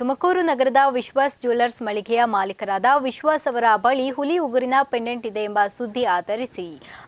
ತುಮಕೂರು ನಗರದ ವಿಶ್ವಾಸ್ ಜ್ಯುವೆಲ್ಲರ್ಸ್ ಮಳಿಗೆಯ ಮಾಲೀಕರಾದ ವಿಶ್ವಾಸ್ ಅವರ ಬಳಿ ಹುಲಿ ಉಗುರಿನ ಪೆಂಡೆಂಟ್ ಇದೆ ಎಂಬ ಸುದ್ದಿ ಆಧರಿಸಿ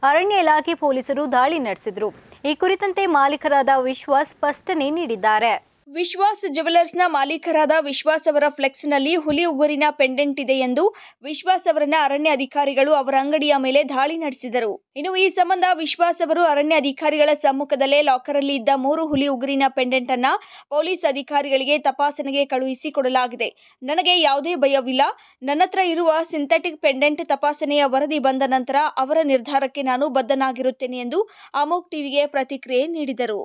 ಅರಣ್ಯ ಇಲಾಖೆ ಪೊಲೀಸರು ದಾಳಿ ನಡೆಸಿದರು. ಈ ಕುರಿತಂತೆ ಮಾಲೀಕರಾದ ವಿಶ್ವಾಸ್ ಸ್ಪಷ್ಟನೆ ನೀಡಿದ್ದಾರೆ. ವಿಶ್ವಾಸ್ ಜುವೆಲರ್ಸ್ನ ಮಾಲೀಕರಾದ ವಿಶ್ವಾಸ್ ಅವರ ಫ್ಲೆಕ್ಸ್ನಲ್ಲಿ ಹುಲಿ ಉಗುರಿನ ಪೆಂಡೆಂಟ್ ಇದೆ ಎಂದು ವಿಶ್ವಾಸ್ ಅವರನ್ನ ಅರಣ್ಯ ಅಧಿಕಾರಿಗಳು ಅವರ ಅಂಗಡಿಯ ಮೇಲೆ ದಾಳಿ ನಡೆಸಿದರು. ಇನ್ನು ಈ ಸಂಬಂಧ ವಿಶ್ವಾಸ್ ಅವರು ಅರಣ್ಯ ಅಧಿಕಾರಿಗಳ ಸಮ್ಮುಖದಲ್ಲೇ ಲಾಕರಲ್ಲಿ ಇದ್ದ ಮೂರು ಹುಲಿ ಉಗುರಿನ ಪೆಂಡೆಂಟ್ ಅನ್ನ ಪೊಲೀಸ್ ಅಧಿಕಾರಿಗಳಿಗೆ ತಪಾಸಣೆಗೆ ಕಳುಹಿಸಿ ಕೊಡಲಾಗಿದೆ ನನಗೆ ಯಾವುದೇ ಭಯವಿಲ್ಲ. ನನ್ನತ್ರ ಇರುವ ಸಿಂಥೆಟಿಕ್ ಪೆಂಡೆಂಟ್ ತಪಾಸಣೆಯ ವರದಿ ಬಂದ ನಂತರ ಅವರ ನಿರ್ಧಾರಕ್ಕೆ ನಾನು ಬದ್ಧನಾಗಿರುತ್ತೇನೆ ಎಂದು ಅಮೋಕ್ ಟಿವಿಗೆ ಪ್ರತಿಕ್ರಿಯೆ ನೀಡಿದರು.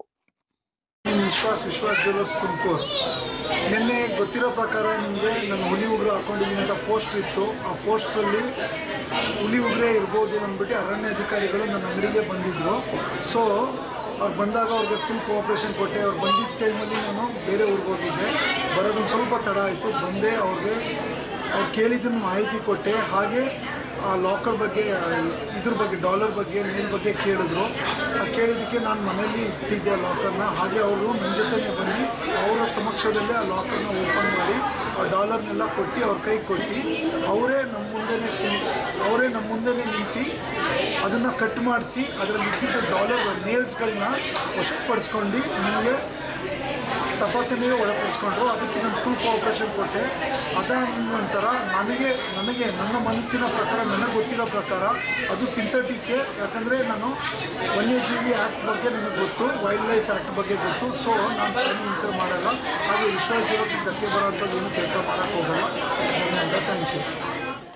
ವಿಶ್ವಾಸ್ ವಿಶ್ವಾಸ್ ಜ್ಯುವೆಲ್ಲರ್ಸ್ ತುಮಕೂರು ನಿನ್ನೆ ಗೊತ್ತಿರೋ ಪ್ರಕಾರ ನಿಮಗೆ ನಾನು ಹುಲಿ ಉಗ್ರ ಹಾಕೊಂಡಿದ್ದೀನಿ ಅಂತ ಪೋಸ್ಟ್ ಇತ್ತು. ಆ ಪೋಸ್ಟ್ರಲ್ಲಿ ಹುಲಿ ಉಗ್ರೆ ಇರ್ಬೋದು ಅಂದ್ಬಿಟ್ಟು ಅರಣ್ಯ ಅಧಿಕಾರಿಗಳು ನನ್ನ ಅಂಗಡಿಗೆ ಬಂದಿದ್ದರು ಸೊ ಅವ್ರು ಬಂದಾಗ ಅವ್ರಿಗೆ ಫುಲ್ ಕೋಆಪ್ರೇಷನ್ ಕೊಟ್ಟೆ. ಅವ್ರು ಬಂದಿದ್ದ ಟೈಮಲ್ಲಿ ನಾನು ಬೇರೆ ಊರಿಗೆ ಹೋಗಿದ್ದೆ. ಬರೋದೊಂದು ಸ್ವಲ್ಪ ತಡ ಆಯಿತು. ಬಂದೆ ಅವ್ರಿಗೆ, ಅವ್ರು ಕೇಳಿದ್ದನ್ನು ಮಾಹಿತಿ ಕೊಟ್ಟೆ. ಹಾಗೆ ಆ ಲಾಕರ್ ಬಗ್ಗೆ ಇದ್ರ ಬಗ್ಗೆ ಡಾಲರ್ ಬಗ್ಗೆ ನಿಮ್ಮ ಬಗ್ಗೆ ಕೇಳಿದ್ರು. ಕೇಳಿದ್ದಕ್ಕೆ ನಾನು ಮನೇಲಿ ಇಟ್ಟಿದ್ದೆ ಲಾಕರ್ನ ಹಾಗೆ ಅವರು ನನ್ನ ಜೊತೆನೇ ಬಂದು ಅವರ ಸಮಕ್ಷದಲ್ಲೇ ಆ ಲಾಕರ್ನ ಓಪನ್ ಮಾಡಿ, ಆ ಡಾಲರ್ನೆಲ್ಲ ಕೊಟ್ಟು ಅವ್ರ ಕೈ ಕೊಟ್ಟು, ಅವರೇ ನಮ್ಮ ಮುಂದೆನೇ ಅವರೇ ನಮ್ಮ ಮುಂದೆನೇ ನಿಂತು ಅದನ್ನು ಕಟ್ ಮಾಡಿಸಿ ಅದರಲ್ಲಿ ಇದ್ದಿದ್ದ ಡಾಲರ್ ನೇಲ್ಸ್ಗಳನ್ನ ವಶಪಡಿಸ್ಕೊಂಡು ನಿಮಗೆ ತಪಾಸಣೆಗೆ ಒಳಪಡಿಸ್ಕೊಂಡ್ರು. ಅದಕ್ಕೆ ನಾನು ಫುಲ್ ಕೋಆಪ್ರೇಷನ್ ಕೊಟ್ಟೆ. ಅದಾದ ನಂತರ ನನಗೆ ನನಗೆ, ನನ್ನ ಮನಸ್ಸಿನ ಪ್ರಕಾರ, ನನಗೆ ಗೊತ್ತಿರೋ ಪ್ರಕಾರ ಅದು ಸಿಂಥೆಟಿಕ್ಕೆ ಯಾಕಂದರೆ ನಾನು ವನ್ಯಜೀವಿ ಆ್ಯಕ್ಟ್ ಬಗ್ಗೆ ನನಗೆ ಗೊತ್ತು ವೈಲ್ಡ್ ಲೈಫ್ ಆ್ಯಕ್ಟ್ ಬಗ್ಗೆ ಗೊತ್ತು. ಸೊ ನಾನು ಪ್ರಾಣಿ ಹಿಂಸೆ ಮಾಡಲ್ಲ. ಹಾಗೆ ವಿಶ್ವಾಸ ಸಿದ್ಧಕ್ಕೆ ಧಕ್ಕೆ ಬರೋಂಥದ್ದು ಏನು ಕೆಲಸ ಮಾಡೋಕ್ಕೆ ಹೋಗಲ್ಲ. ಧನ್ಯವಾದ. Thank you